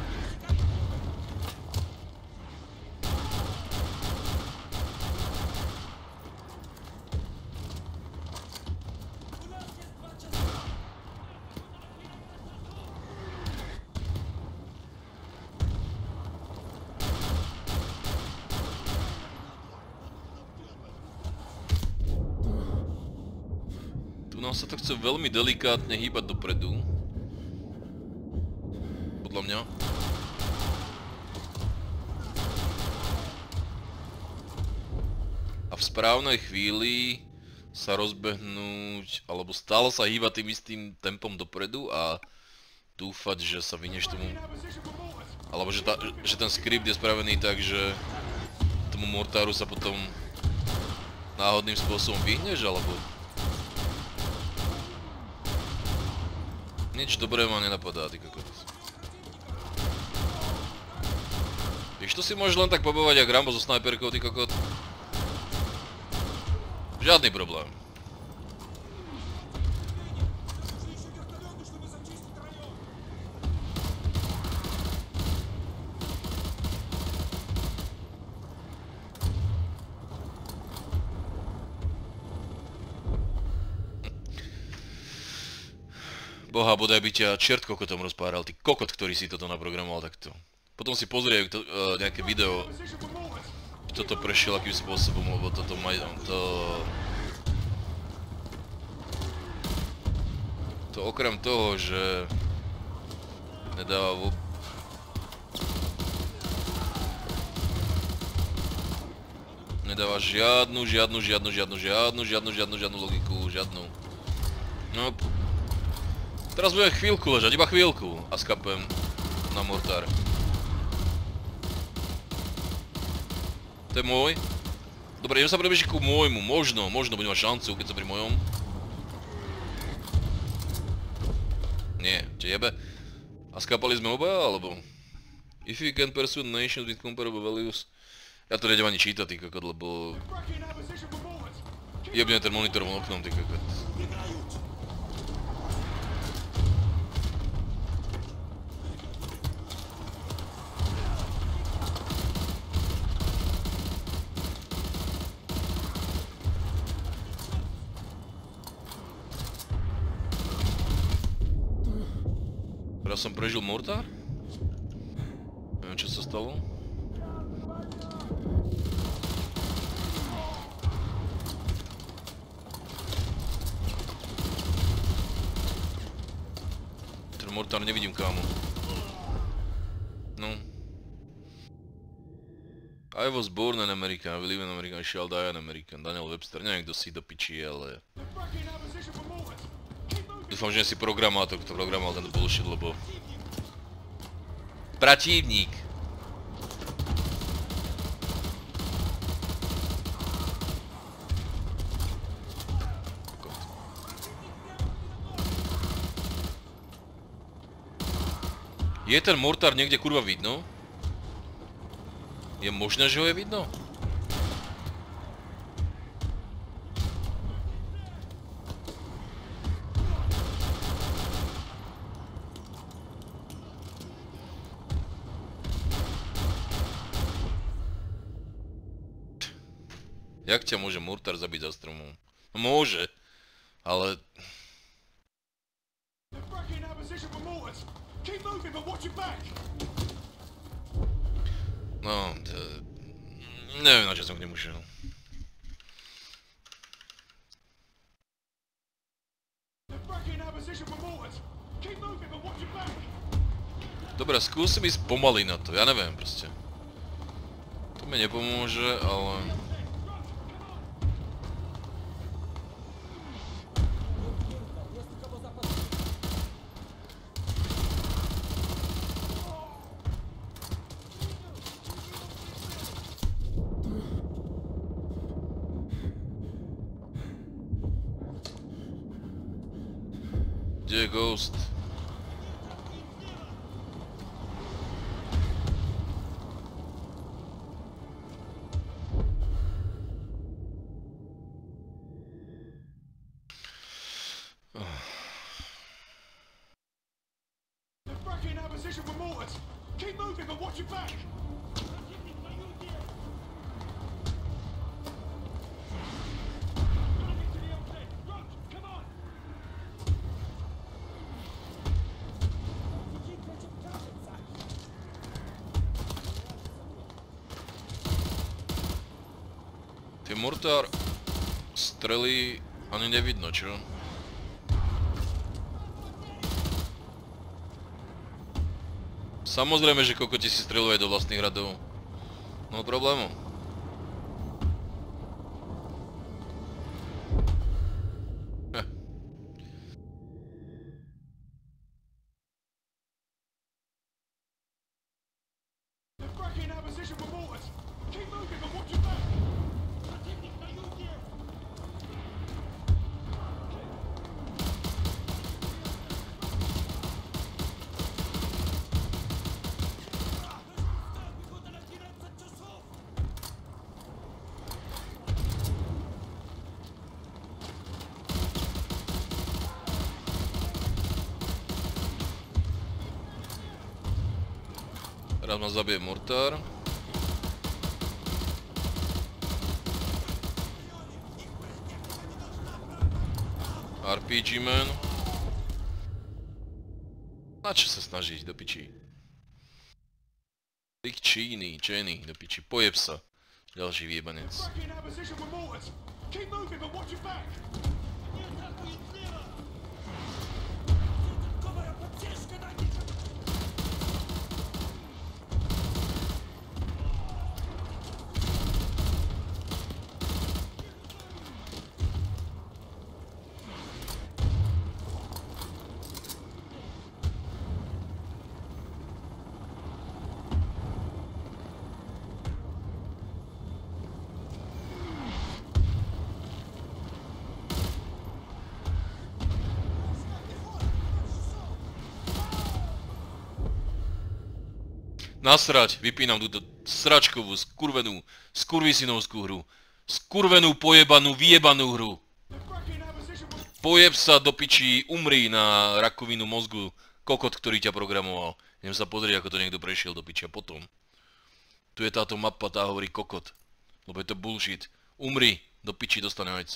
Chce veľmi delikátne hýbať dopredu. Podľa mňa. A v správnej chvíli sa rozbehnúť, alebo stále sa hýbať tým istým tempom dopredu a dúfať, že sa vynieš tomu... Alebo že, tá, že ten skript je spravený tak, že tomu mortáru sa potom náhodným spôsobom vyhneš, alebo... Nič dobré ma nenapadá, ty kokot. Víš, to si môžeš len tak pobovať jak Rambo so snajperkou, ty kokot. Žiadny problém. Boha, bodaj by ťa čert kokotom rozpáral, ty kokot, ktorý si toto naprogramoval takto. Potom si pozrie uh, nejaké video, kto to prešiel akým spôsobom, lebo toto maj, to... To okrem toho, že nedáva vo... Nedáva žiadnu, žiadnu, žiadnu, žiadnu, žiadnu, žiadnu, žiadnu, žiadnu logiku, žiadnu. No, Teraz budem chvíľku ležať, iba chvíľku a skapem na mortár. To je môj. Dobre, idem sa prebežiť ku môjmu, možno, možno budem mať šancu, keď sa pri mojom. Nie, či jebe. A skapali sme obaja, alebo? If you can pursue nations with comparable values. Ja to nejdem ani čítať, ty kokot, lebo... Jebne ten monitor von oknom, ty kokot. Teraz som prežil mortár? Neviem, čo sa stalo. Mortar nevidím kámo. No. I was born in America, I live in America, I shall die in America. Daniel Webster, neviem kto si do piči, ale... Dúfam, že si programátor, kto programoval tento bullshit, lebo... Protivník! Je ten mortár niekde kurva vidno? Je možné, že ho je vidno? Jak ťa môže mortár zabiť za stromom? No môže, ale... No, to... Neviem, na čo som k nemu šiel. Dobre, skúsim ísť pomaly na to, ja neviem proste. To mi nepomôže, ale... Tie mortár strely ani nevidno, čo? Samozrejme, že kokoti si strelujú aj do vlastných radov. No problému. Zabije mortár. RPG man. Na čo sa snažiť, do piči? Dick Cheney, Jenny, do piči, pojeb sa. Ďalší vyjebanec. Nasrať, vypínam túto sračkovú, skurvenú, skurvisinovskú hru. Skurvenú, pojebanú, vyjebanú hru. Pojeb sa do piči, umri na rakovinu mozgu, kokot, ktorý ťa programoval. Idem sa pozrieť, ako to niekto prešiel do piči a potom. Tu je táto mapa, tá hovorí kokot. Lebo je to bullshit. Umri, do piči dostane vec.